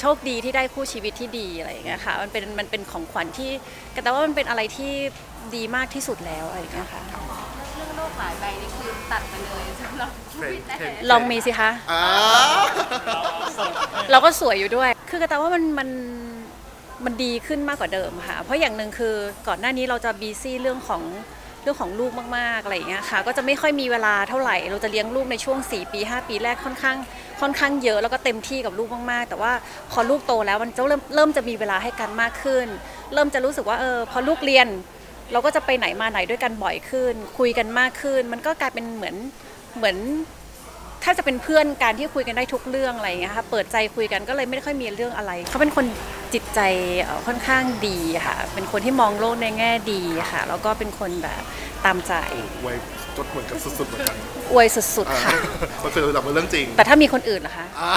โชคดีที่ได้คู่ชีวิตที่ดีอะไรอย่างเงี้ยค่ะมันเป็นมันเป็นของขวัญที่แต่ว่ามันเป็นอะไรที่ดีมากที่สุดแล้วอะไรอย่างเงี้ยค่ะเรื่องโลกหลายใบนี่คือตัดไปเลยสำหรับพี่แต่ลองมีสิคะอ่าเราก็สวยอยู่ด้วย คือกระแตว่ามันมันมันดีขึ้นมากกว่าเดิมค่ะ เพราะอย่างหนึ่งคือก่อนหน้านี้เราจะบีซี่เรื่องของเรื่องของลูกมากๆอะไรอย่างเงี้ยค่ะก็จะไม่ค่อยมีเวลาเท่าไหร่ เราจะเลี้ยงลูกในช่วง 4 ปี 5 ปีแรกค่อนข้างค่อนข้างเยอะแล้วก็เต็มที่กับลูกมากๆ แต่ว่าพอลูกโตแล้วมันจะเริ่มเริ่มจะมีเวลาให้กันมากขึ้น เริ่มจะรู้สึกว่าเออพอลูกเรียน เราก็จะไปไหนมาไหนด้วยกันบ่อยขึ้น คุยกันมากขึ้น มันก็กลายเป็นเหมือนเหมือนถ้าจะเป็นเพื่อนการที่คุยกันได้ทุกเรื่องอะไรอย่างเงี้ยค่ะเปิดใจคุยกันก็เลยไม่ค่อยมีเรื่องอะไรเขาเป็นคน จิตใจเอ่อค่อนข้างดีค่ะ เป็นคนที่มองโลกในแง่ดีค่ะ แล้วก็เป็นคนแบบตามใจไว้จดเหมือนกันสุดๆเหมือนกันอวยสุดๆค่ะ มันเป็นระดับเรื่องจริง แต่ถ้ามีคนอื่นล่ะคะอ่า